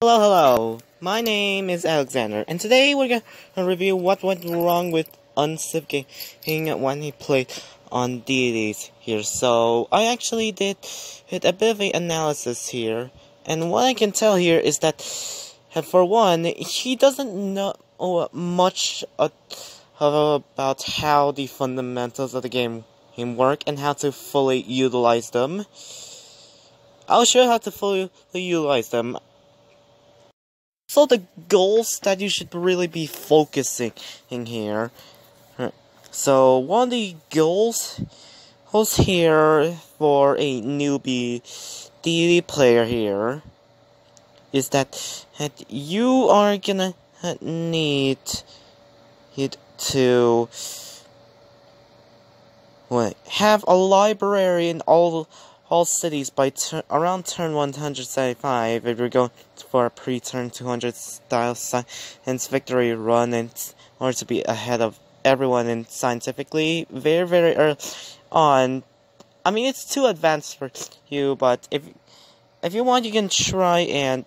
Hello, hello. My name is Alexander, and today we're gonna review what went wrong with Unciv Gaming when he played on deities here. So I actually did a bit of an analysis here, and what I can tell here is that, uh, for one, he doesn't know much about how the fundamentals of the game work and how to fully utilize them. I'll show you how to fully utilize them. So the goals that you should really be focusing in here. So one of the goals was here for a newbie DD player here is that, that you are gonna need it to what have a library in all all cities by around turn 175 if you're going for a pre-turn 200 style science victory run in order to be ahead of everyone in scientifically very very early on I mean it's too advanced for you but if if you want you can try and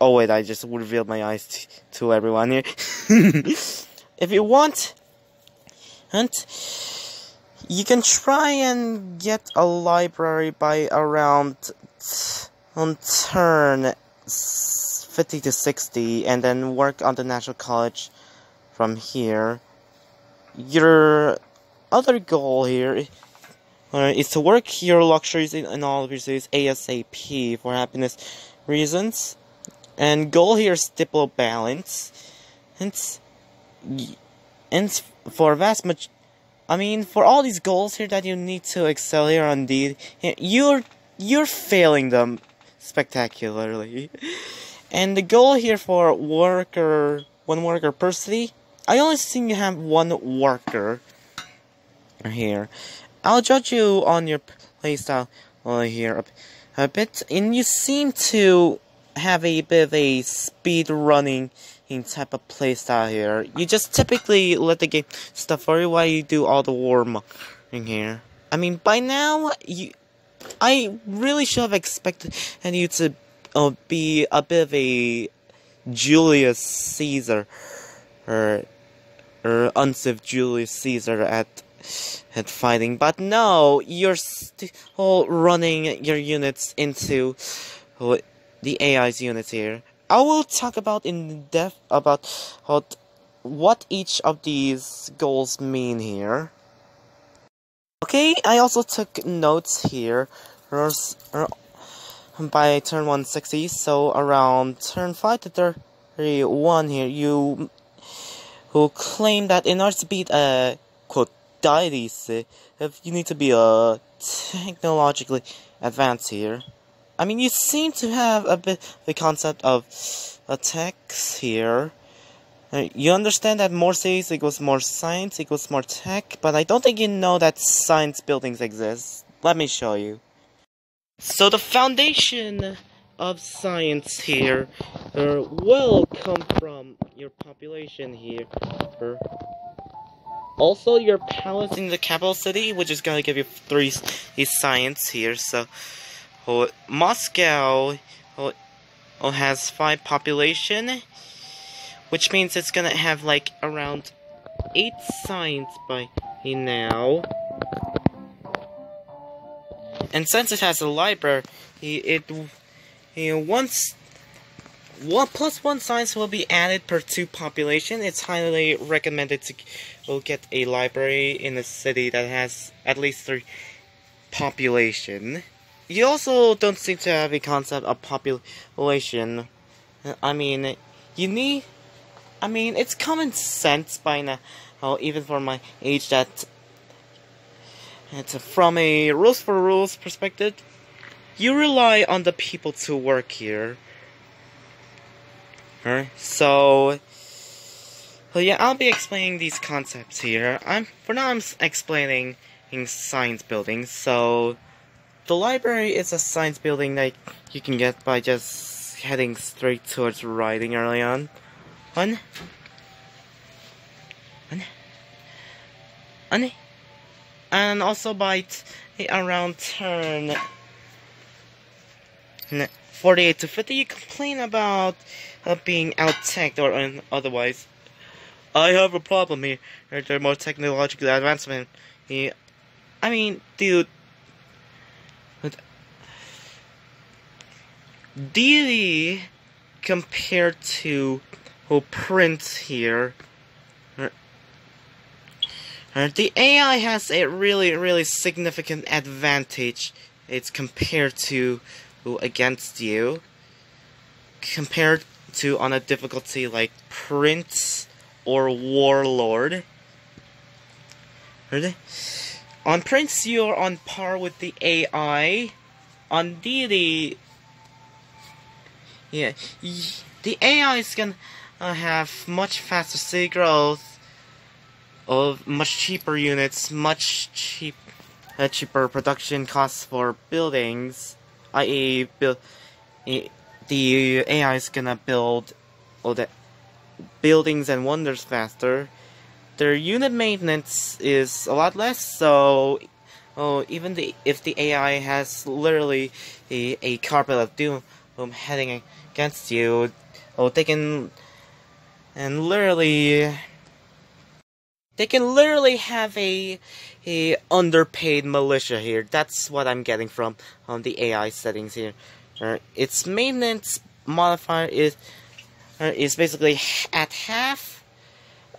oh wait I just revealed my eyes to everyone here. If you want and you can try and get a library by around on turn 50 to 60 and then work on the National College from here. Your other goal here uh, is to work your luxuries in, in all of your cities ASAP for happiness reasons. And goal here is diplo balance. And, and for vast majority I mean, for all these goals here that you need to excel here on D, you're you're failing them spectacularly. And the goal here for worker, one worker per city, I only seem to have one worker here. I'll judge you on your playstyle here a, a bit, and you seem to have a bit of a speed running type of playstyle here. You just typically let the game stuff for you while you do all the warm in here. I mean, by now, you, I really should have expected you to uh, be a bit of a Julius Caesar, or, or Unciv Julius Caesar at at fighting, but no, you're still running your units into the AI's units here. I will talk about in depth about what, what each of these goals mean here. Okay, I also took notes here by turn 160, so around turn 5 to 31 here, you who claim that in order to beat a quote deities, you need to be uh, technologically advanced here. I mean, you seem to have a bit the concept of attacks here. Uh, you understand that more cities equals more science equals more tech, but I don't think you know that science buildings exist. Let me show you. So the foundation of science here uh, will come from your population here. Also, your palace in the capital city, which is gonna give you three science here, so Oh, Moscow oh, oh, has 5 population, which means it's gonna have like around 8 science by now. And since it has a library, it, it once one plus one science will be added per two population. It's highly recommended to will get a library in a city that has at least three population you also don't seem to have a concept of population. I mean, you need. I mean, it's common sense by now, even for my age, that it's from a rules for rules perspective, you rely on the people to work here. Alright, so. Well, yeah, I'll be explaining these concepts here. I'm for now. I'm explaining science buildings, so. The library is a science building that you can get by just heading straight towards writing early on. One. One. One. And also by around turn 48 to 50, you complain about uh, being out-teched or un- otherwise. I have a problem here. There are more technological advancement. I mean, dude. DD compared to oh, Prince here. Uh, the AI has a really, really significant advantage. It's compared to against you. Compared to on a difficulty like Prince or Warlord. On Prince, you're on par with the AI. On Deity, yeah, the AI is gonna uh, have much faster city growth, of much cheaper units, much cheap, uh, cheaper production costs for buildings, i.e., build. The AI is gonna build all the buildings and wonders faster. Their unit maintenance is a lot less, so oh, even the if the AI has literally a, a carpet of doom heading against you, oh, they can and literally they can literally have a a underpaid militia here. That's what I'm getting from on the AI settings here. Uh, its maintenance modifier is uh, is basically at half.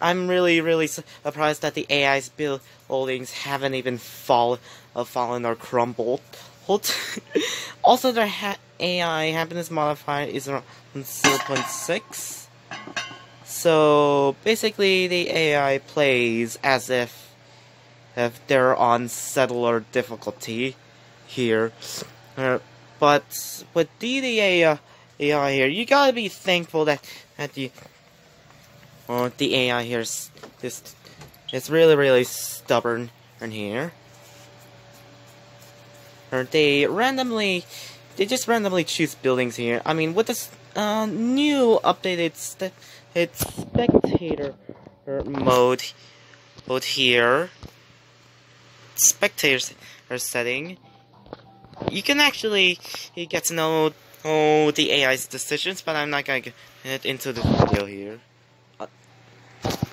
I'm really really surprised that the AI's buildings haven't even fall, uh, fallen or crumbled. also, their ha AI happiness modifier is around 0.6. So basically, the AI plays as if if they're on settler difficulty here. Uh, but with DDA uh, AI here, you gotta be thankful that that the uh, the AI here is this it's really really stubborn in here. Or they randomly they just randomly choose buildings here. I mean, with this uh, new updated it's spectator mode mode here. Spectators are setting. You can actually get to know oh, the AI's decisions, but I'm not gonna get into the video here. Uh,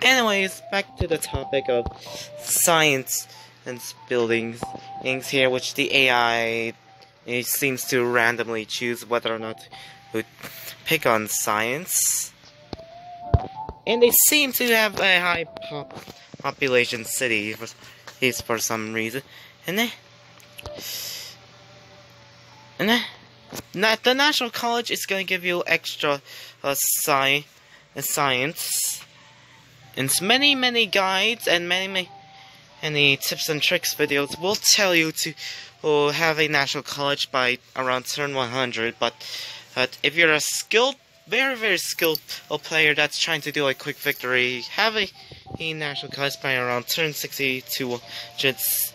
anyways, back to the topic of science and buildings things here, which the AI seems to randomly choose whether or not to pick on science and they seem to have a high pop population city for, is for some reason. And they, and they, the National College is going to give you extra uh, sci uh, science, and many many guides and many many any tips and tricks videos will tell you to uh, have a National College by around turn 100. But, but if you're a skilled very, very skilled player that's trying to do a quick victory. Have a, a national college by around turn 60 to just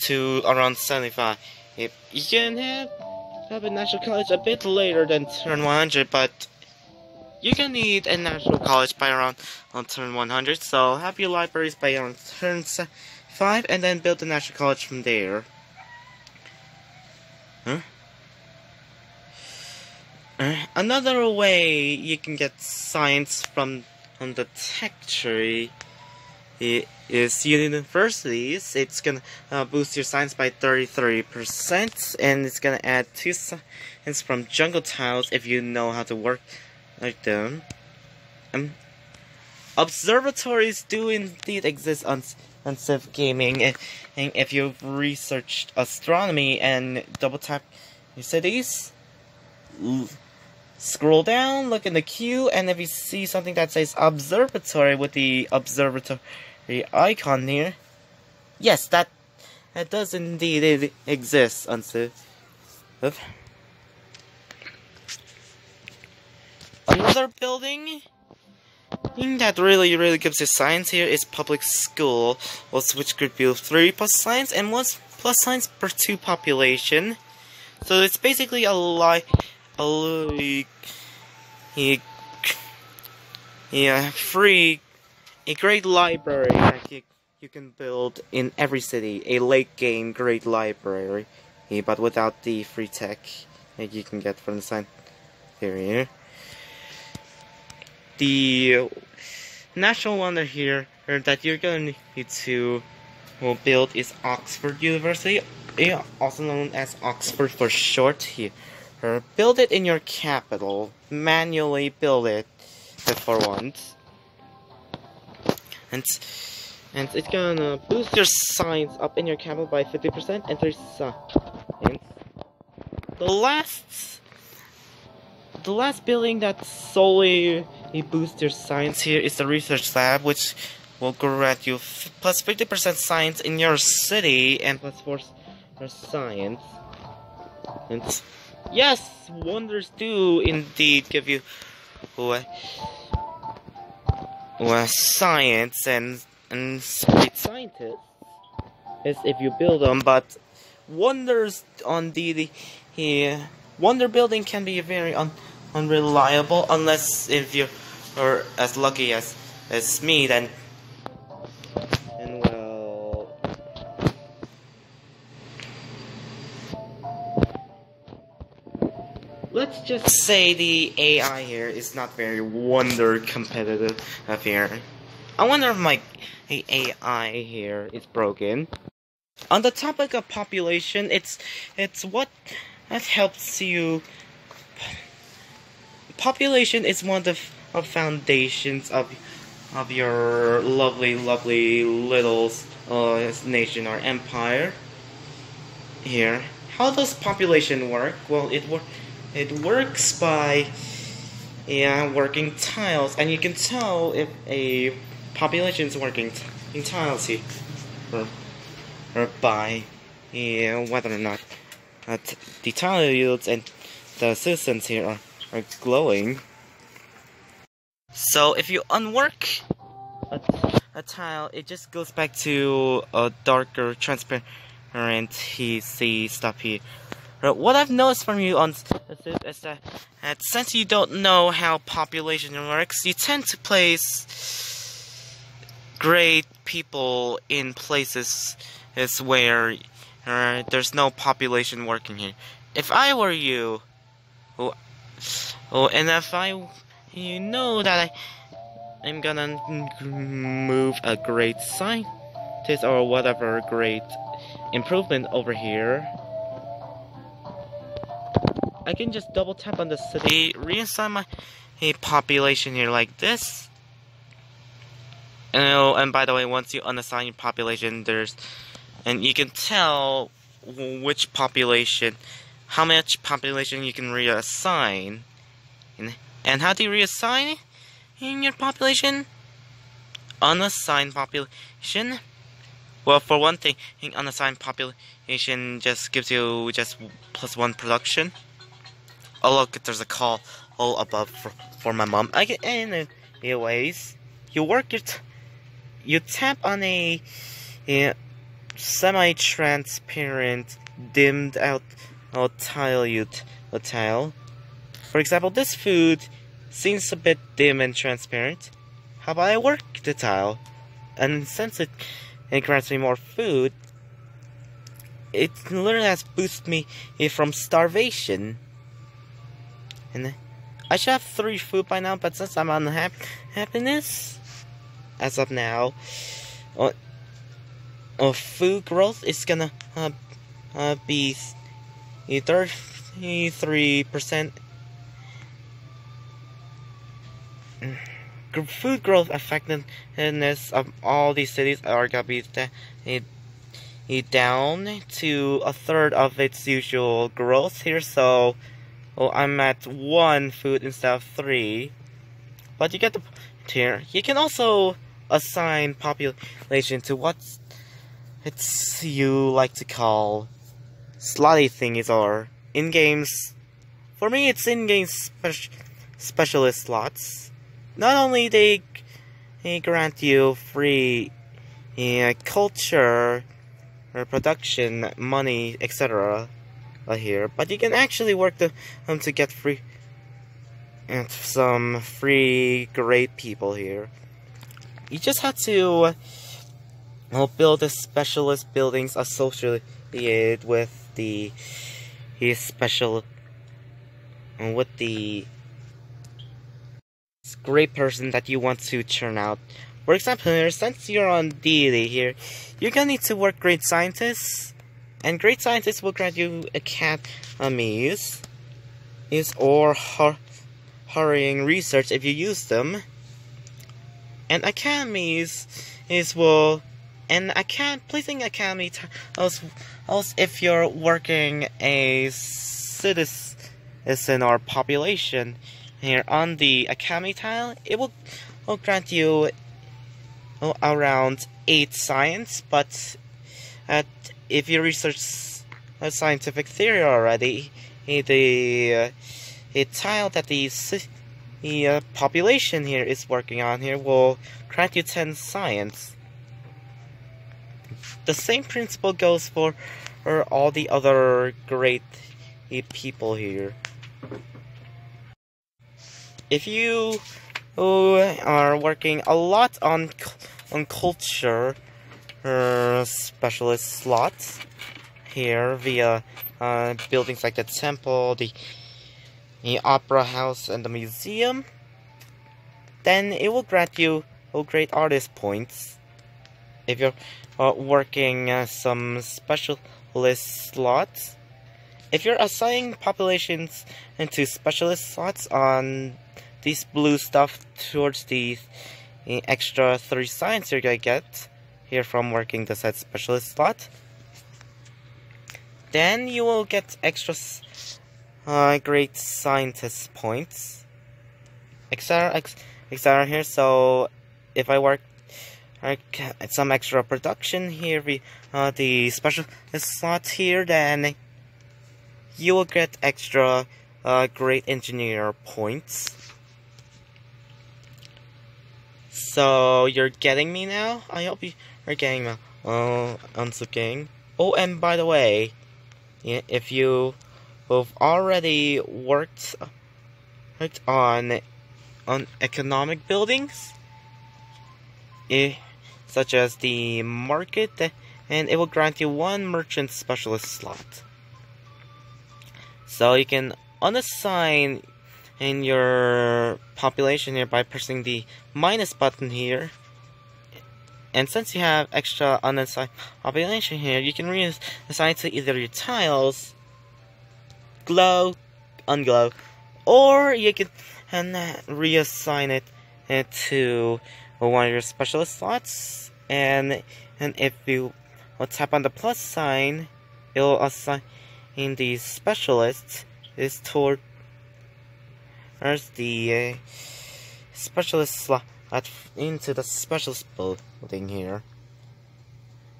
to around 75. If you can have, have a national college a bit later than turn 100, but you can need a national college by around on turn 100. So have your libraries by around turn 5 and then build the national college from there. Huh? Another way you can get science from, from the tech tree is universities. It's gonna uh, boost your science by 33%, and it's gonna add two science from jungle tiles if you know how to work like them. Um, observatories do indeed exist on on Civ Gaming, and if you've researched astronomy and double tap your cities. Scroll down, look in the queue, and if you see something that says observatory with the observatory icon here, yes, that that does indeed exist Civ. Another building thing that really, really gives you science here is public school, which could be 3 plus science and 1 plus science per 2 population. So it's basically a lie a yeah free a great library that you, you can build in every city a late game great library but without the free tech like you can get from the sign here. The national wonder here that you're going to need to will build is Oxford University, also known as Oxford for short here. Build it in your capital. Manually build it for once. And and it's gonna boost your science up in your capital by 50% and 3 science. The last the last building that solely boosts your science here is the research lab, which will grant you plus 50% science in your city and plus 4 for science. And yes, wonders do indeed give you uh, uh, science and and scientists is if you build them, but wonders on the, the wonder building can be very un, unreliable unless if you are as lucky as as me then just say the AI here is not very wonder competitive up here. I wonder if my AI here is broken. On the topic of population, it's it's what that helps you. Population is one of the of foundations of of your lovely, lovely little uh, nation or empire. Here, how does population work? Well, it work it works by yeah working tiles, and you can tell if a populations working in entirely or, or by yeah, whether or not uh, the tile yields and the citizens here are, are glowing. So if you unwork a, a tile, it just goes back to a darker, transparent see stuff here. What I've noticed from you on is that, that since you don't know how population works, you tend to place great people in places is where uh, there's no population working here. If I were you, oh, oh, and if I, you know that I, I'm gonna move a great scientist or whatever great improvement over here. I can just double tap on the city, reassign my population here like this. And, oh, and by the way, once you unassign your population, there's, and you can tell which population, how much population you can reassign. And, and how do you reassign in your population? Unassigned population. Well, for one thing, unassigned population just gives you just plus one production. Oh look, there's a call all above for, for my mom. I get anyways. You work your you tap on a, a semi-transparent, dimmed out, out tile you tile. For example, this food seems a bit dim and transparent. How about I work the tile? And since it, it grants me more food, it literally has boosted me eh, from starvation. And I should have three food by now, but since I'm unhappy, happiness, as of now. Uh, uh, food growth is gonna uh, uh, be 33%. Food growth effectiveness of all these cities are gonna be down to a third of its usual growth here, so well, I'm at one food instead of three. But you get the here. You can also assign population to what it's you like to call slotty thingies or in games. For me, it's in game spe specialist slots. Not only they, they grant you free culture or production, money, etc. Uh, here, but you can actually work them um, to get free and some free great people here. You just have to well, build the specialist buildings associated with the special with the great person that you want to churn out. For example, since you're on deity here, you're gonna need to work great scientists, and great scientists will grant you a academies, is or hur hurrying research if you use them. And academies is will and acad placing academy else else if you're working a citizen or population here on the academy tile, it will, will grant you around 8 science, but at, if you research a scientific theory already, the uh, a tile that the, the uh, population here is working on here will grant you 10 science. The same principle goes for, for all the other great people here if you are working a lot on on culture specialist slots here via uh, buildings like the temple, the, the opera house, and the museum, then it will grant you will great artist points. If you're uh, working uh, some specialist slots, if you're assigning populations into specialist slots on this blue stuff towards the extra 3 science you're gonna get here from working the set specialist slot. Then you will get extra uh, great scientist points, etc. etc. here. So if I work some extra production here, we uh, the specialist slot here, then you will get extra uh, great engineer points. So you're getting me now? I hope you are getting me. Oh, I'm looking. Oh, and by the way, if you have already worked on on economic buildings, eh, such as the market, and it will grant you one merchant specialist slot. So you can unassign in your population here by pressing the minus button here. And since you have extra unassigned population here, you can reassign it to either your tiles, glow, unglow, or you can and reassign it to one of your specialist slots. And and if you tap on the plus sign, it'll assign in the specialist is toward the uh, specialist slot into the specialist building here.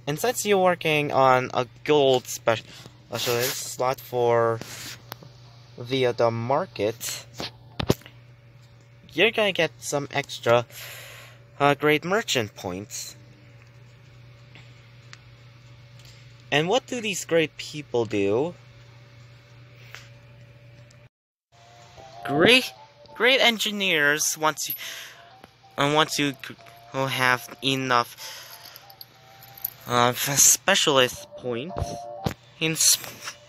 And since you're working on a gold specialist slot for via the market, you're gonna get some extra uh, great merchant points. And what do these great people do? great great engineers once you and once you have enough uh, specialist points in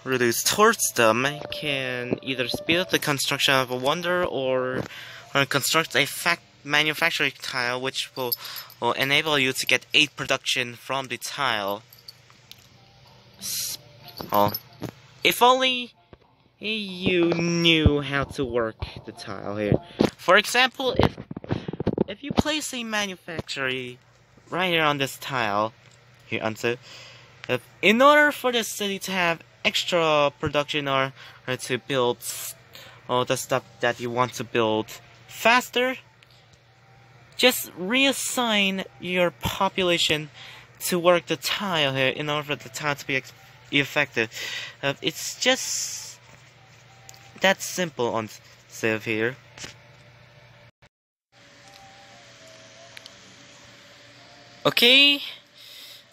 reduce towards them can either speed up the construction of a wonder or, or construct a fact manufacturing tile which will, will enable you to get 8 production from the tile. Oh, if only you knew how to work the tile here. For example, if if you place a manufactory right here on this tile, here so, if, in order for the city to have extra production or, or to build all the stuff that you want to build faster, just reassign your population to work the tile here in order for the tile to be effective. Uh, it's just that simple on save here. Okay,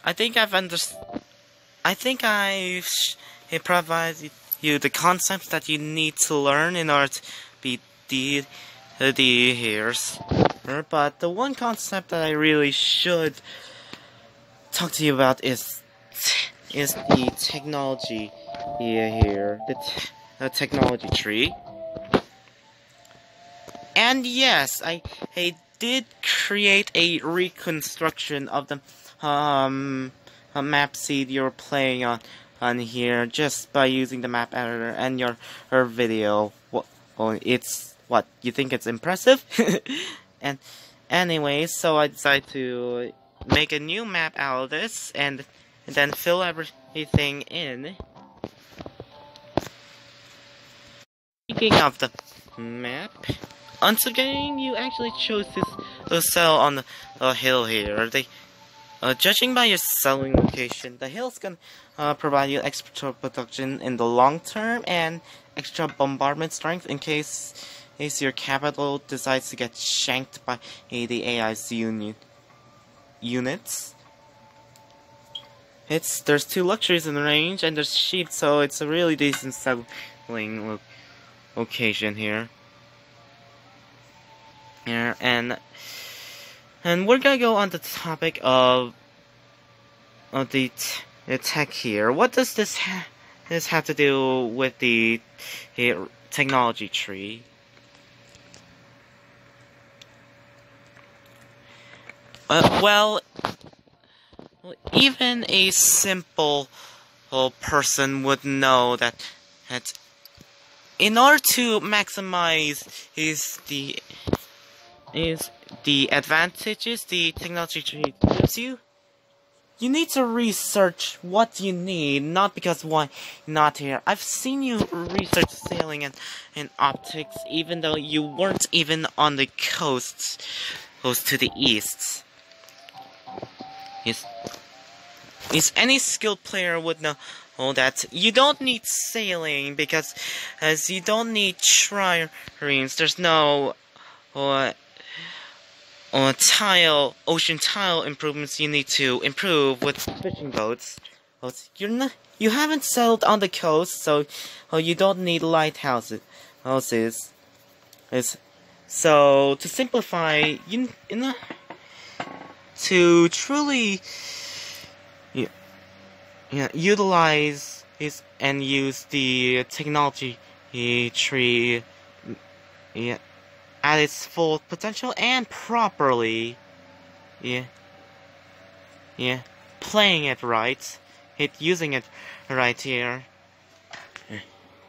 I think I've understood. I think I've provided you the concepts that you need to learn in order to be the the here's. But the one concept that I really should talk to you about is is the technology here. The technology tree. And yes, I I did create a reconstruction of the um map seed you're playing on on here just by using the map editor and your her video. Well, it's what you think it's impressive, and anyway, so I decided to make a new map out of this and, and then fill everything in. Speaking of the map, once again, you actually chose this to sell on the, the hill here. They, uh, judging by your selling location, the hill's gonna uh, provide you extra protection in the long term and extra bombardment strength in case, in case your capital decides to get shanked by the AI's unit units. It's there's two luxuries in the range and there's sheep, so it's a really decent selling lo location here. Here and and we're gonna go on the topic of of the, the tech here. What does this ha this have to do with the, the technology tree? Uh, well, even a simple person would know that that in order to maximize his the is the advantages the technology gives you, you need to research what you need, not because why not here. I've seen you research sailing and, and optics, even though you weren't even on the coasts, coast to the east. Yes. Is any skilled player would know all that you don't need sailing because as you don't need triremes, there's no uh, uh, tile, ocean tile improvements you need to improve with fishing boats. You're not, you haven't sailed on the coast, so you don't need lighthouses. Houses. It's, so to simplify, you, you know to truly yeah, yeah, utilize is and use the technology tree yeah, at its full potential and properly yeah yeah playing it right it using it right here.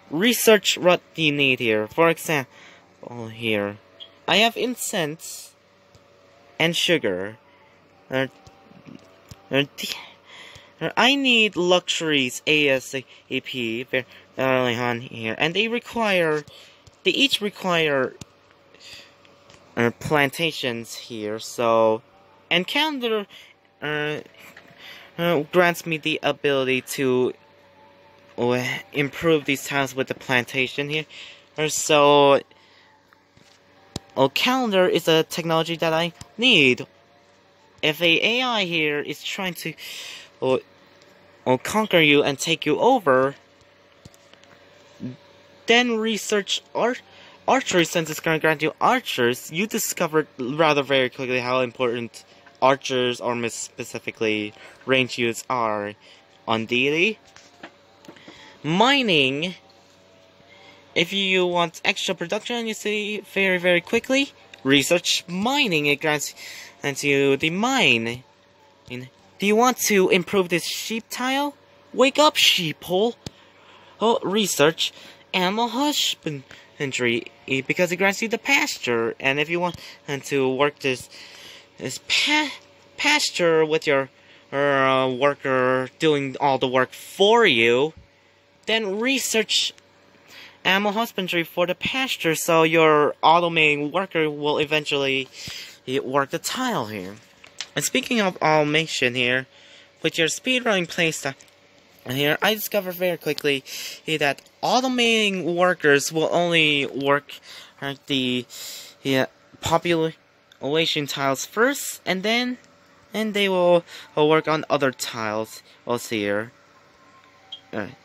Research what you need here. For example here I have incense and sugar. Uh, uh, I need luxuries ASAP very early on here, and they require, they each require uh, plantations here. So, and calendar uh, uh, grants me the ability to uh, improve these tiles with the plantation here. So, oh, calendar is a technology that I need if a AI here is trying to conquer you and take you over, then research art archery since it's going to grant you archers. You discovered rather very quickly how important archers or specifically range units are on deity. Mining, if you want extra production, you see very very quickly. Research mining, it grants and you the mine. Do you want to improve this sheep tile? Wake up, sheeple! Oh, research animal husbandry because it grants you the pasture. And if you want to work this this pa pasture with your uh, worker doing all the work for you, then research animal husbandry for the pasture so your automating worker will eventually work the tile here. And speaking of automation here, with your speedrunning playstyle here, I discovered very quickly that automating workers will only work at the yeah, population tiles first, and then and they will work on other tiles also here. Right.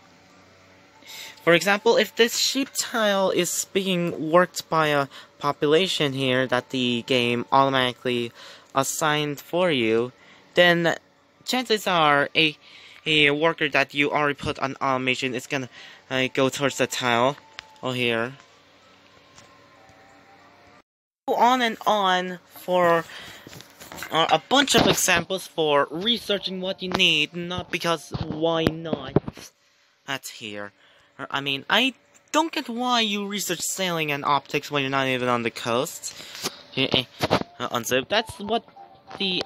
For example, if this sheep tile is being worked by a population here that the game automatically assigned for you, then chances are a a worker that you already put on automation is gonna uh, go towards the tile over here. go on and on for uh, a bunch of examples for researching what you need, not because why not. That's here. I mean, I don't get why you research sailing and optics when you're not even on the coast. Uh, unzip. That's what the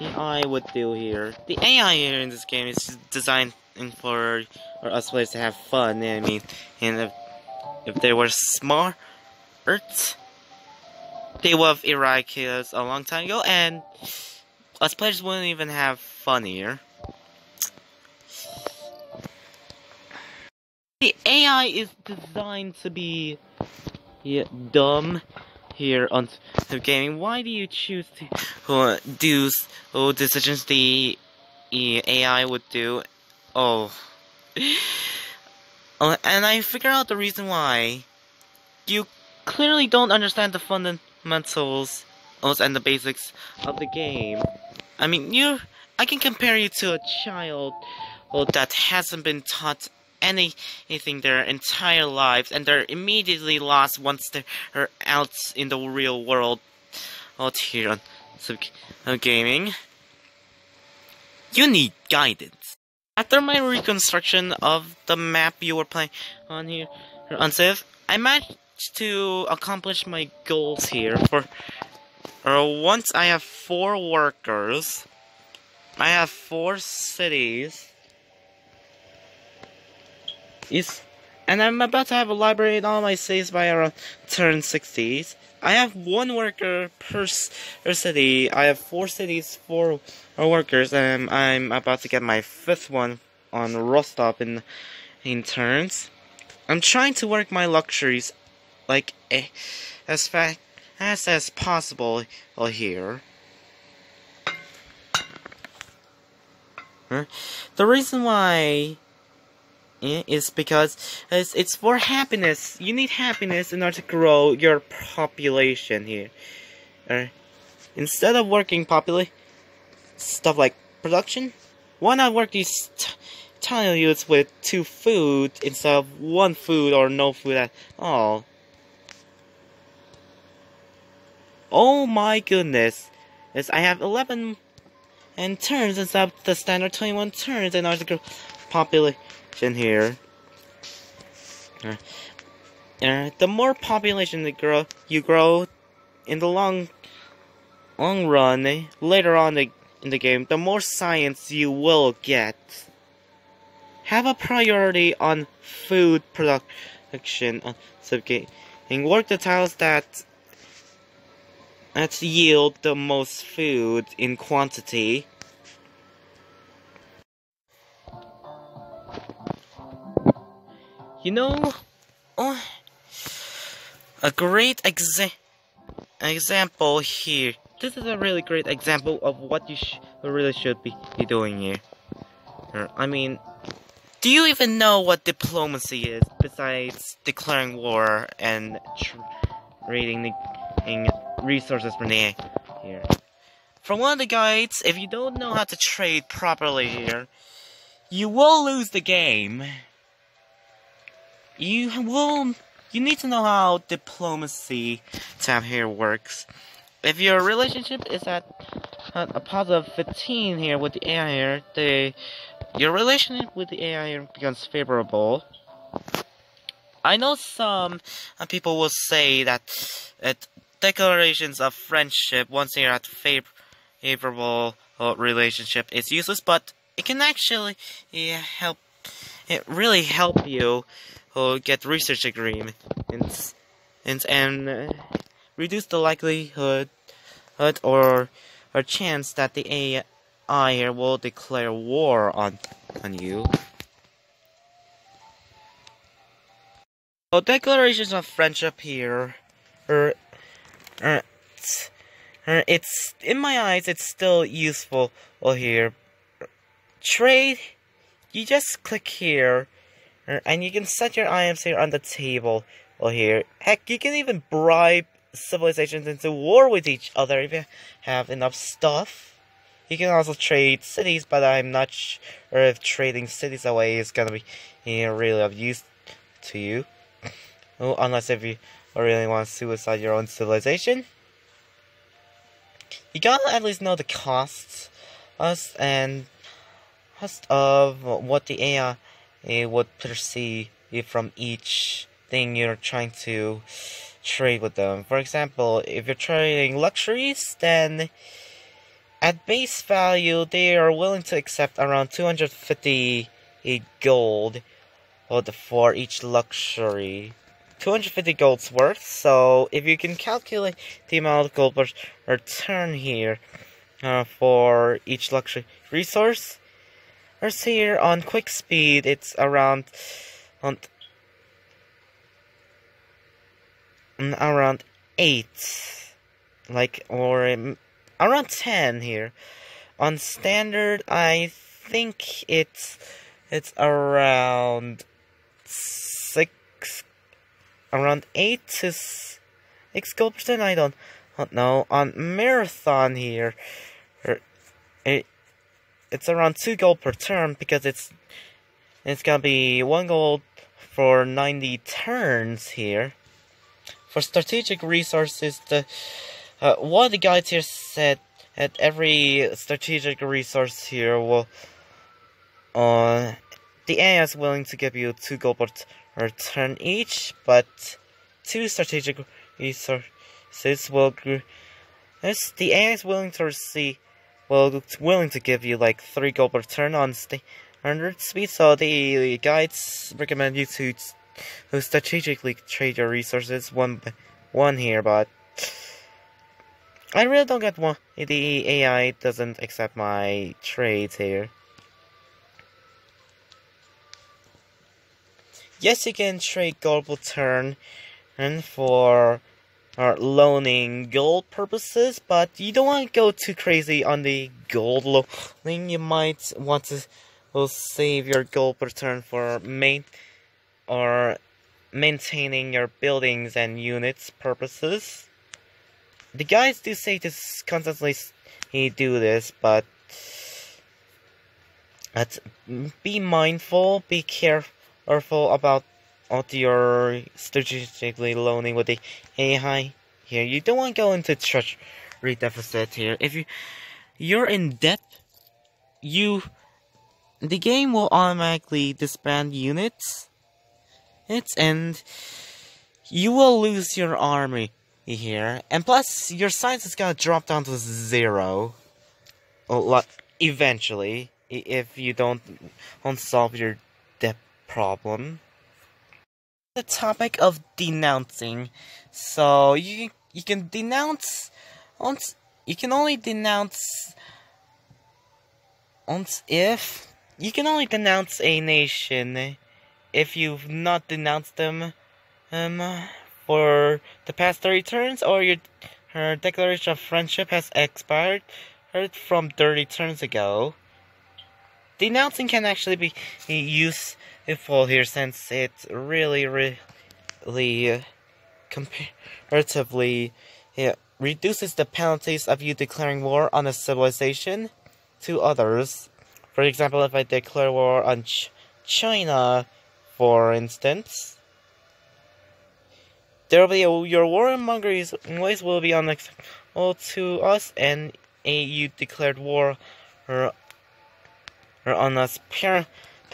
AI would do here. The AI here in this game is designed for, for us players to have fun. you know I mean, and if, if they were smart, they would have eradicated us a long time ago, and us players wouldn't even have fun here. The AI is designed to be yeah, dumb here on the gaming. Why do you choose to uh, do decisions the AI would do? Oh. oh, and I figure out the reason why. You clearly don't understand the fundamentals and the basics of the game. I mean, you. I can compare you to a child that hasn't been taught anything their entire lives, and they're immediately lost once they're out in the real world. Out here on sub gaming, you need guidance. After my reconstruction of the map you were playing on here on Civ, I managed to accomplish my goals here. For uh, once I have four workers, I have four cities is and I'm about to have a library in all my cities by around turn 60s. I have one worker per, per city. I have four cities, four workers, and I'm about to get my fifth one on Rostov in in turns. I'm trying to work my luxuries like eh, as fast as, as possible here. The reason why is because it's, it's for happiness. You need happiness in order to grow your population here. Uh, instead of working popularly, stuff like production, why not work these tiny units with two food instead of one food or no food at all? Oh my goodness. Yes, I have 11 and turns instead of the standard 21 turns in order to grow population here. Uh, uh, the more population that grow, you grow in the long, long run, later on the, in the game, the more science you will get. Have a priority on food production on subgame, and work the tiles that that yield the most food in quantity. You know, oh, a great exa example here. This is a really great example of what you sh really should be, doing here. Uh, I mean, do you even know what diplomacy is besides declaring war and trading resources from the here? From one of the guides, if you don't know how to trade properly here, you will lose the game you will you need to know how diplomacy tab here works. If your relationship is at a positive 15 here with the AI here, the your relationship with the AI becomes favorable. I know some uh, people will say that uh, declarations of friendship once you're at fav favorable uh, relationship is useless, but it can actually help. It really help you or get research agreement and and, and uh, reduce the likelihood or or chance that the AI will declare war on on you. So declarations of friendship here, er, er, er, it's in my eyes it's still useful here. Trade, you just click here Er, and you can set your items here on the table or here. Heck, you can even bribe civilizations into war with each other if you have enough stuff. You can also trade cities, but I'm not sure if trading cities away is gonna be you know, really of use to you. Unless if you really want to suicide your own civilization, you gotta at least know the costs us and cost of what the AI would perceive from each thing you're trying to trade with them. For example, if you're trading luxuries, then at base value they are willing to accept around 250 gold for each luxury. 250 gold's worth, so if you can calculate the amount of gold per return here uh, for each luxury resource, Whereas here on quick speed, it's around on around eight, like or um, around ten here. On standard, I think it's it's around six, around eight to six percent. I don't, don't know. On marathon here, er, it's around 2 gold per turn because it's it's gonna be 1 gold for 90 turns here. For strategic resources, the uh, one of the guides here said that every strategic resource here will uh, the AI is willing to give you 2 gold per turn each, but 2 strategic resources will the AI is willing to receive well, willing to give you like 3 gold per turn on standard speed, so the guides recommend you to, to strategically trade your resources one one here, but I really don't get one. The AI doesn't accept my trades here. Yes, you can trade gold per turn and for are loaning gold purposes, but you don't want to go too crazy on the gold loaning. You might want to will save your gold return for main or maintaining your buildings and units purposes. The guys do say to constantly do this, but but be mindful, be careful about you're strategically loaning with the AI here. You don't want to go into treasury deficit here. If you you're in debt, you the game will automatically disband units. It's and you will lose your army here, and plus your science is gonna drop down to zero. Eventually, if you don't, don't solve your debt problem the topic of denouncing. So you you can denounce once you can only denounce once if you can only denounce a nation if you've not denounced them um for the past 30 turns or your her declaration of friendship has expired from 30 turns ago. Denouncing can actually be useful here since it really, really, uh, comparatively it reduces the penalties of you declaring war on a civilization to others. For example, if I declare war on Ch China, for instance, there will be a, your warmongering ways will be unacceptable to us, and a you declared war or or on a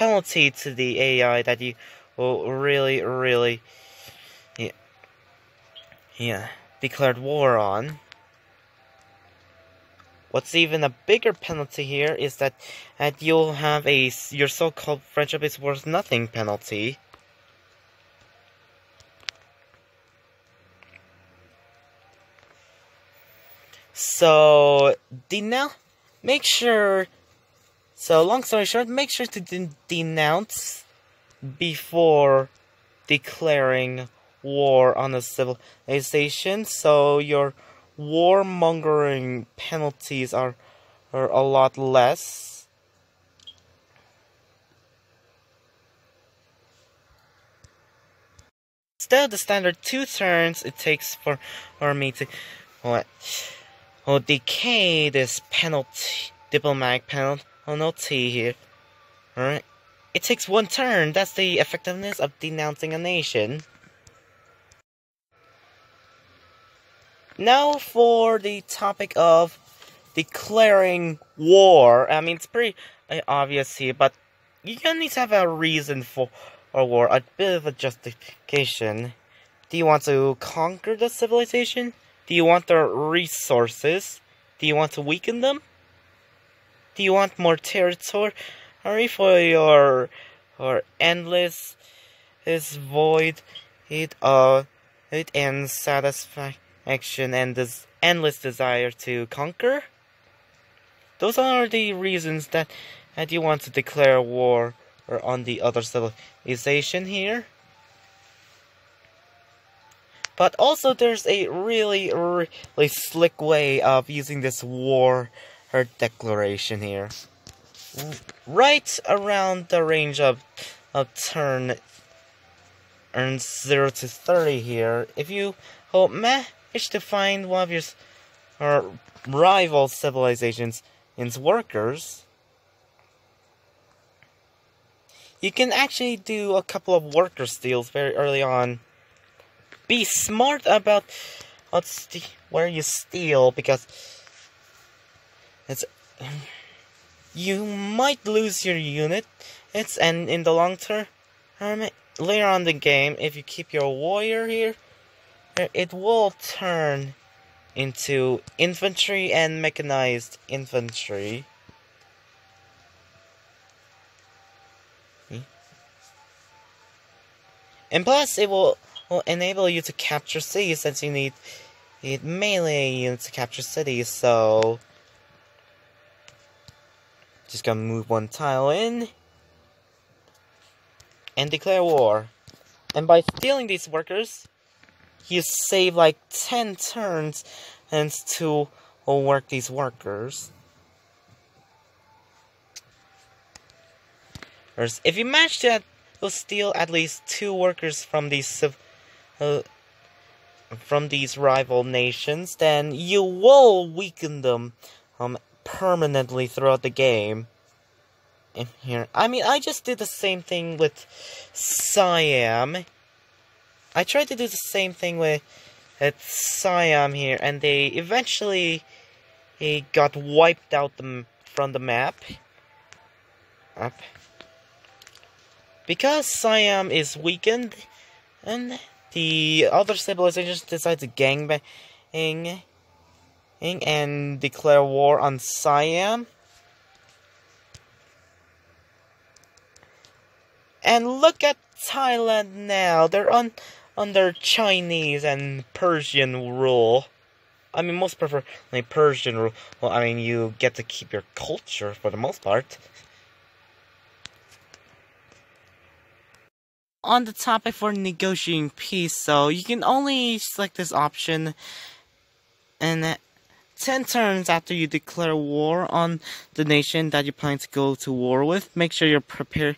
penalty to the AI that you will really, really, yeah, yeah, declared war on. What's even a bigger penalty here is that, that you'll have a your so-called friendship is worth nothing penalty. So, now make sure so, long story short, make sure to de denounce before declaring war on a civilization, so your warmongering penalties are, are a lot less. Instead of the standard two turns it takes for, for me to what, well, decay this penalty, diplomatic penalty Oh, no T here. Alright. It takes one turn. That's the effectiveness of denouncing a nation. Now for the topic of declaring war. I mean, it's pretty uh, obvious here, but you need to have a reason for a war, a bit of a justification. Do you want to conquer the civilization? Do you want their resources? Do you want to weaken them? Do you want more territory for your or endless is void it uh it and satisfaction and this endless desire to conquer? Those are the reasons that that you want to declare war or on the other civilization here. But also there's a really, really slick way of using this war or declaration here. Right around the range of, of turn earns 0 to 30 here. If you oh, manage to find one of your or rival civilizations its workers, you can actually do a couple of worker steals very early on be smart about where you steal because it's you might lose your unit. It's and in the long term, um, later on the game, if you keep your warrior here, it will turn into infantry and mechanized infantry. And plus, it will will enable you to capture cities since you need, need melee units to capture cities, so... Just gonna move one tile in. And declare war. And by stealing these workers, you save like 10 turns and to work these workers. If you manage to steal at least two workers from these uh, from these rival nations, then you will weaken them permanently throughout the game. In here, I mean, I just did the same thing with Siam. I tried to do the same thing with, with Siam here, and they eventually he got wiped out the, from the map. Up. Because Siam is weakened, and the other civilizations decide to gangbang and declare war on Siam. And look at Thailand now. They're on under Chinese and Persian rule. I mean, most prefer like Persian rule. Well, I mean, you get to keep your culture for the most part. on the topic for negotiating peace, so you can only select this option and 10 turns after you declare war on the nation that you plan to go to war with. Make sure you're prepared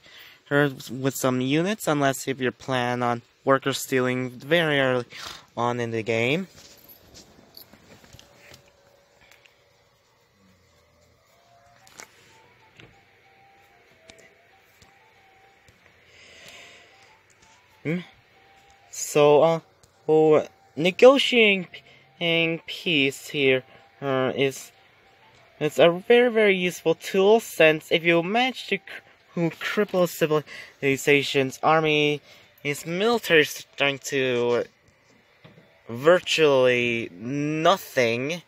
with some units, unless if you plan on worker stealing very early on in the game. Hmm? So, uh, well, negotiating peace here uh, is it's a very very useful tool since if you manage to cr cripple civilization's army, its military is starting to virtually nothing.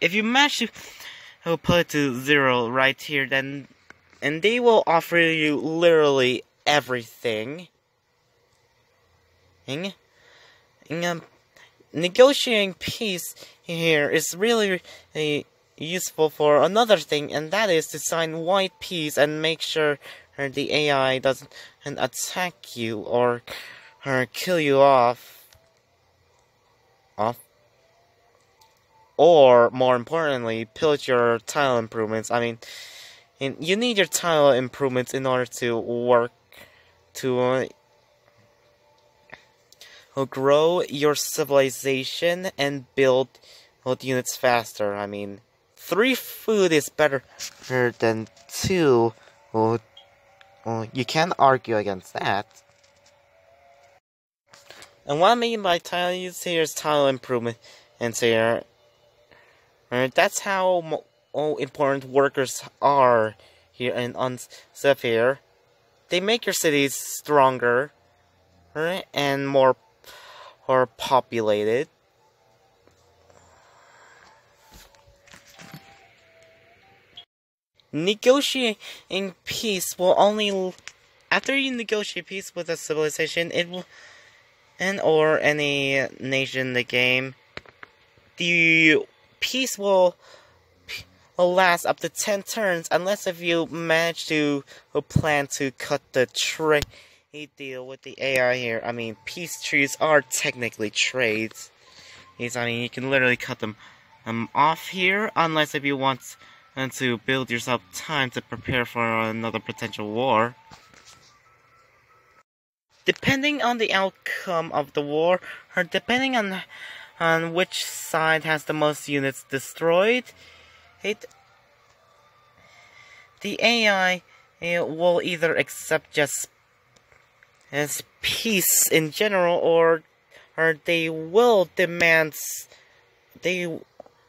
If you manage to I'll put it to zero right here, then, and they will offer you literally everything. And um, negotiating peace here is really uh, useful for another thing, and that is to sign white peace and make sure the AI doesn't attack you or, or kill you off. Off or more importantly, pillage your tile improvements. I mean, you need your tile improvements in order to work to uh, grow your civilization and build, build units faster. I mean, three food is better than two well, you can't argue against that. And what I mean by tile use here is tile improvement and here. And that's how all important workers are here in Unsephere. They make your cities stronger right, and more, more populated. Negotiating peace will only after you negotiate peace with a civilization, it will and or any nation in the game, the peace will will last up to 10 turns unless if you manage to plan to cut the trade deal with the AI here. I mean, peace trees are technically trades. I mean, you can literally cut them um, off here unless if you want and to build yourself time to prepare for another potential war. Depending on the outcome of the war, or depending on on which side has the most units destroyed, it the AI it will either accept just as peace in general, or or they will demand they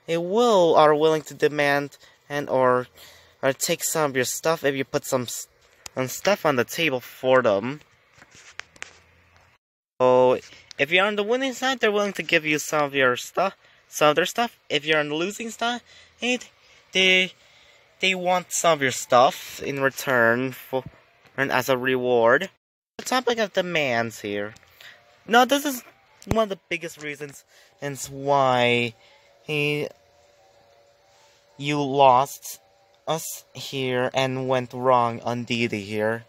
they will are willing to demand and or or take some of your stuff if you put some, some stuff on the table for them. So if you're on the winning side, they're willing to give you some of your stuff, some of their stuff. If you're on the losing side, hey, they they want some of your stuff in return for and as a reward. The topic of demands here. Now this is one of the biggest reasons and why he you lost us here and went wrong on Deity here.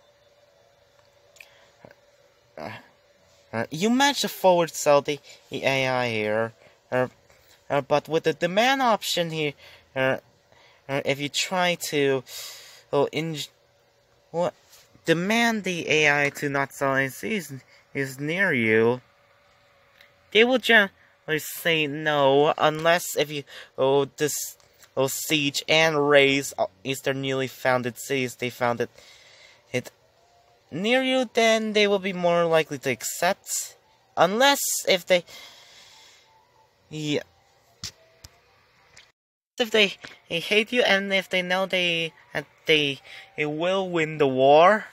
Uh, uh, you to forward sell the, AI here, uh, but with the demand option here, uh, if you try to oh, in, what, demand the AI to not sell season is near you, they will generally say no unless if you oh this will siege and raise oh, Eastern newly founded cities they founded it near you, then they will be more likely to accept. Unless if they... Yeah. If they, they hate you and if they know they they, they will win the war,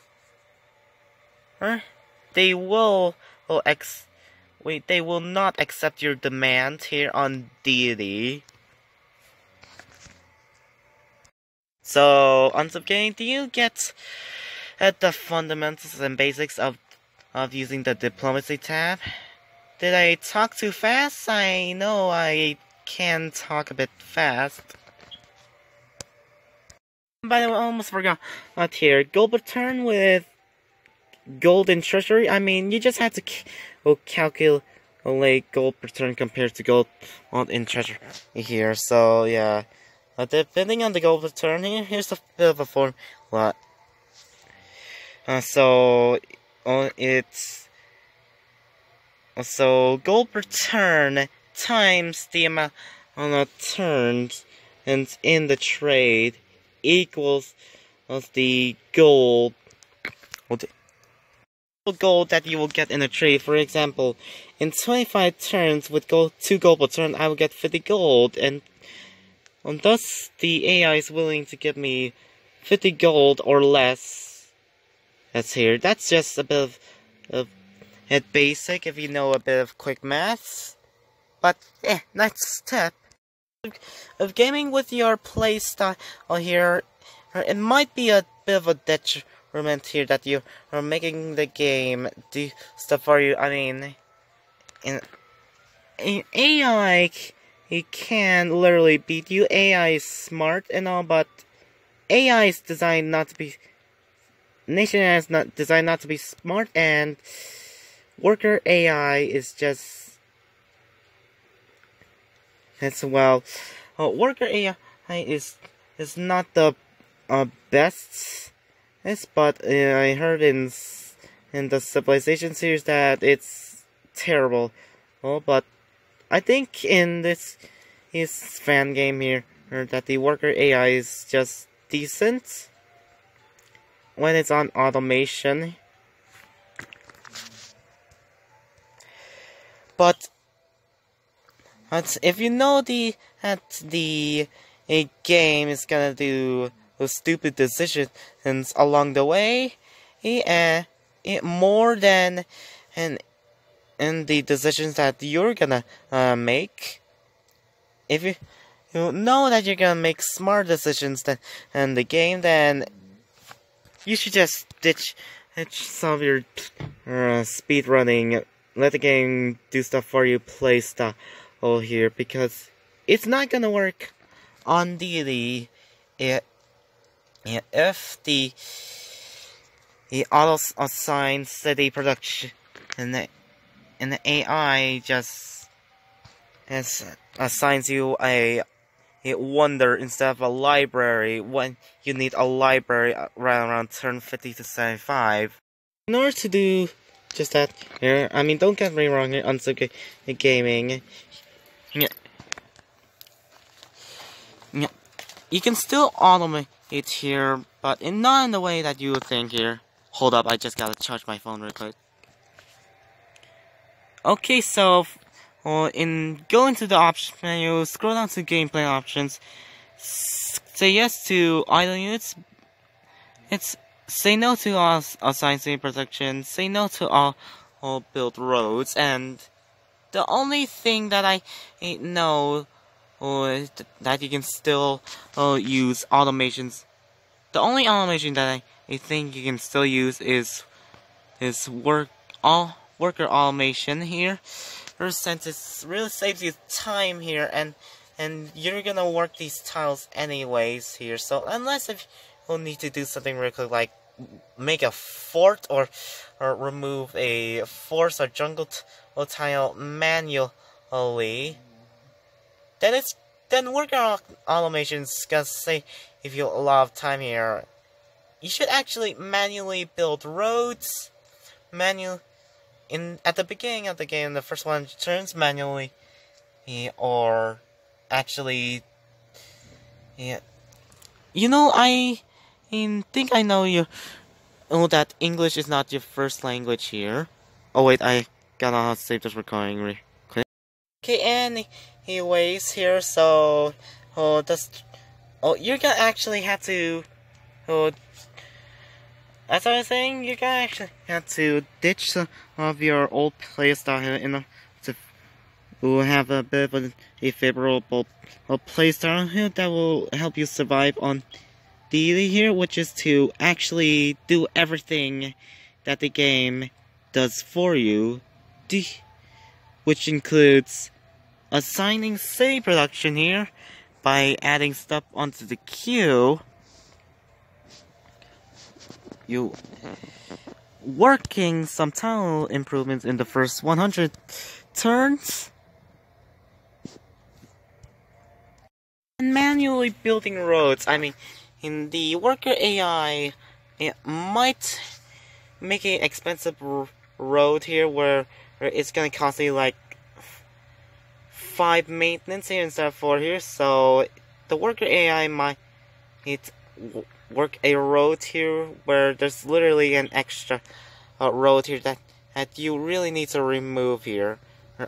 huh? they will, will ex wait, they will not accept your demand here on deity. So, on Subgame, do you get at the fundamentals and basics of of using the diplomacy tab? Did I talk too fast? I know I can talk a bit fast. By the way, I almost forgot not here. Gold return with golden treasury. I mean, you just have to well, calculate gold return compared to gold in treasury here. So yeah. Uh, depending on the goal return here, here's a bit of a formula. Uh, so, uh, it's uh, so gold return times the amount of turns and in the trade equals of the gold gold that you will get in a trade. For example, in 25 turns with gold, 2 gold per turn, I will get 50 gold, and and thus, the AI is willing to give me 50 gold or less. That's here. That's just a bit of, of at basic if you know a bit of quick maths. But, eh, next step. Of gaming with your playstyle here, it might be a bit of a detriment here that you are making the game do stuff for you. I mean, in, in AI he can literally beat you. AI is smart and all, but AI is designed not to be. Nation is not designed not to be smart, and worker AI is just. As well, uh, worker AI is is not the uh, best. But uh, I heard in in the Civilization series that it's terrible. Oh, but I think in this his fan game here that the worker AI is just decent. when it's on automation. But but if you know the that the a game is gonna do stupid decisions along the way, yeah, it more than and and the decisions that you're gonna uh, make. If you you know that you're gonna make smart decisions then in the game, then you should just ditch, ditch some of your uh, speed running. Let the game do stuff for you. Play stuff all here because it's not gonna work on the the it, if the the auto assigned uh, city production and the and the AI just has uh, assigns you a a wonder instead of a library when you need a library uh, around around turn 50 to 75. In order to do just that here, I mean don't get me wrong on Unciv Gaming. Yeah. Yeah. You can still automate it here, but in not in the way that you would think here. Hold up, I just gotta charge my phone real quick. Okay, so uh, in going to the option menu, scroll down to gameplay options, say yes to idle units. It's say no to all assigned city protection, say no to all, all built roads, and the only thing that I know that you can still uh, use automations. The only automation that I, think you can still use is is work all worker automation here. Since it really saves you time here and and you're gonna work these tiles anyways here. So unless if you'll need to do something real quick like make a fort or or remove a forest or jungle tile manually, then it's then worker automation's gonna say if you a of time here, you should actually manually build roads, manual in at the beginning of the game, the first one turns manually, eh, or actually, yeah. You know, I, I think I know you. Oh, that English is not your first language here. Oh wait, I gotta save this recording. Re okay, anyways, here, so, oh, this, oh, you're gonna actually have to, oh, as I was saying, you're gonna actually have to ditch some of your old playstyle in order to will have a bit of a favorable a playstyle here that will help you survive on deity here, which is to actually do everything that the game does for you, which includes assigning city production here by adding stuff onto the queue. You working some tunnel improvements in the first 100 turns. And manually building roads. I mean in the worker AI it might make an expensive road here where it's gonna cost you like five maintenance here instead of four here so the worker AI might it work a road here where there's literally an extra uh, road here that, that you really need to remove here.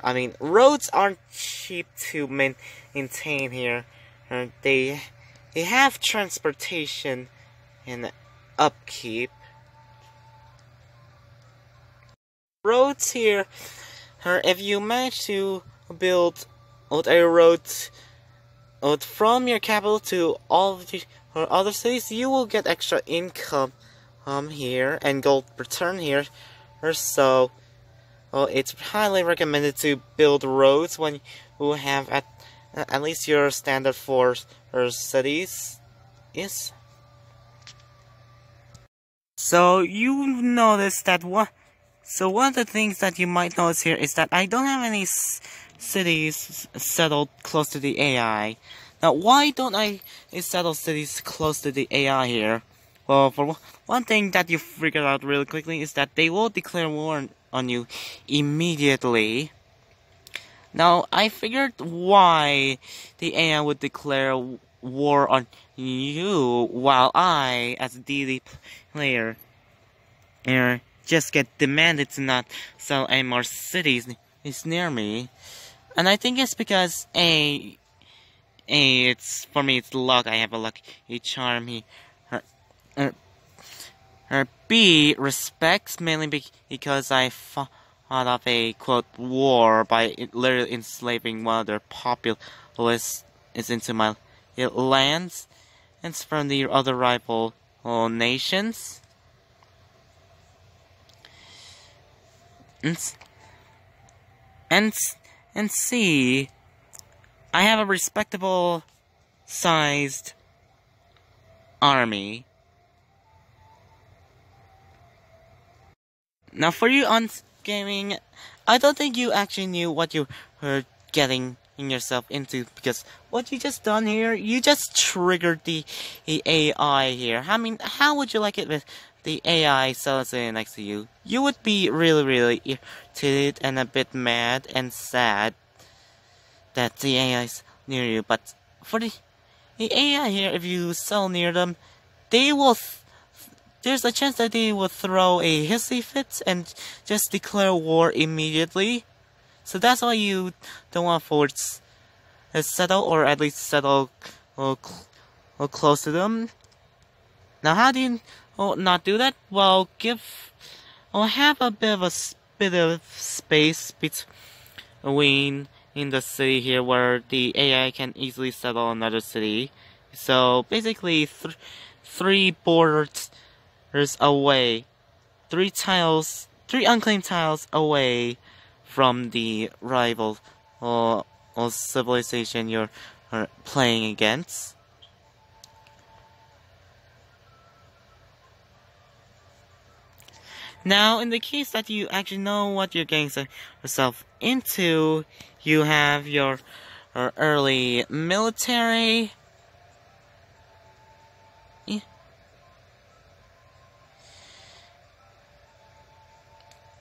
I mean, roads aren't cheap to maintain here. Uh, they they have transportation and upkeep. Roads here, uh, if you manage to build a road from your capital to all of the or other cities, you will get extra income um, here and gold return here. Or So, well, it's highly recommended to build roads when you have at at least your standard for cities is. So you notice that what? So one of the things that you might notice here is that I don't have any cities settled close to the AI. Now, why don't I settle cities close to the AI here? Well, for one thing that you figure out really quickly is that they will declare war on you immediately. Now, I figured why the AI would declare war on you while I, as a DD player, er, just get demanded to not sell any more cities is near me. And I think it's because A, A, it's for me it's luck. I have a lucky charm here. Her, her, her B respects mainly because I fought of a quote war by literally enslaving one of their populace is into my lands and from the other rival nations. And, and and C, I have a respectable sized army. Now for you on gaming, I don't think you actually knew what you were getting yourself into because what you just done here, you just triggered the, the AI here. I mean, how would you like it with the AI sitting next to you? You would be really, really irritated and a bit mad and sad that the AI is near you. But for the, the AI here, if you sell near them, they will there's a chance that they will throw a hissy fit and just declare war immediately. So that's why you don't want forts to settle or at least settle or, or close to them. Now how do you oh, not do that? Well, give or have a bit of a bit of space between in the city here where the AI can easily settle another city. So basically, th three borders away, three tiles, three unclaimed tiles away from the rival uh, or, or civilization you're uh, playing against. Now, in the case that you actually know what you're getting yourself into, you have your, your early military,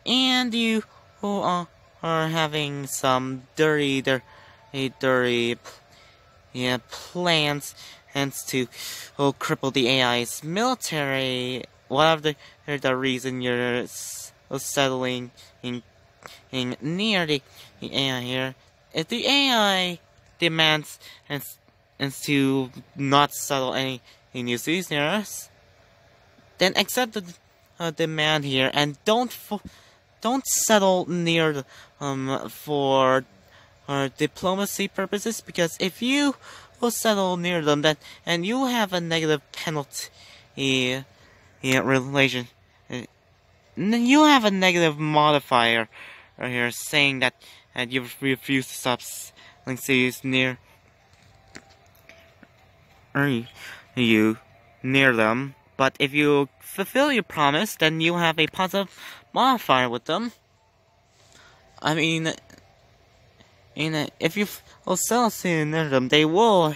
and you are, having some dirty, dirty, dirty, yeah, plans and to oh, cripple the AI's military, whatever the, the reason you're settling in, in near the, the AI here, if the AI demands and, and to not settle any, new cities near us, then accept the uh, demand here and don't don't settle near um for uh, diplomacy purposes because if you will settle near them then and you have a negative penalty yeah, relation you have a negative modifier here saying that uh, you refuse to stop selling cities near or you near them but if you fulfill your promise then you have a positive modifier with them. I mean, in if you sell in them, they will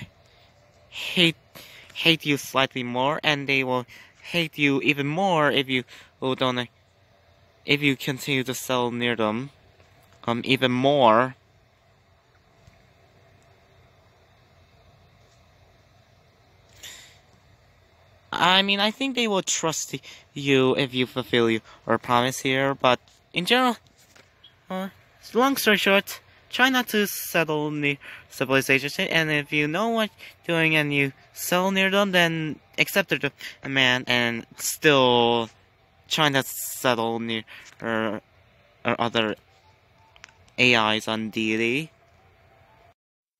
hate hate you slightly more, and they will hate you even more if you don't if you continue to sell near them, um, even more. I mean, I think they will trust you if you fulfill your promise here, but in general, uh, long story short, try not to settle near civilization, and if you know what you're doing and you settle near them, then accept the uh, demand and still try not to settle near or, or other AIs on deity.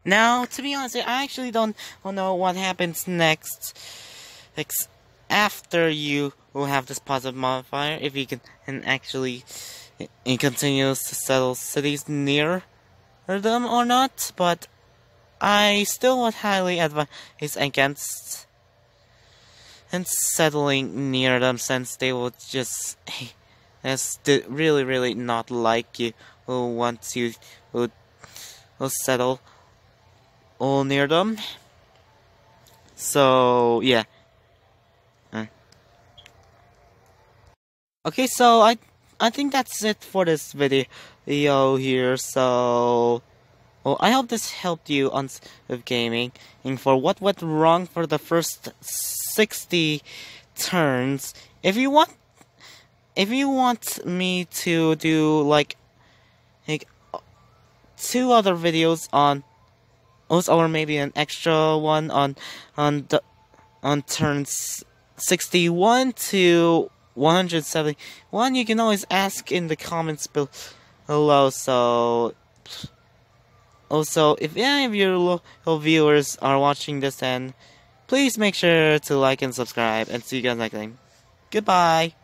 Now, to be honest, I actually don't know what happens next after you will have this positive modifier, if you can and actually it continues to settle cities near them or not, but I still would highly advise against and settling near them since they will just really really not like you who want you who will settle all near them. So yeah. Okay, so I I think that's it for this video here. So Well, I hope this helped you on with gaming and for what went wrong for the first 60 turns. If you want if you want me to do like like two other videos on or maybe an extra one on on the on turns 61 to 171 you can always ask in the comments below so oh, also if any of your viewers are watching this then please make sure to like and subscribe and see you guys next time. Goodbye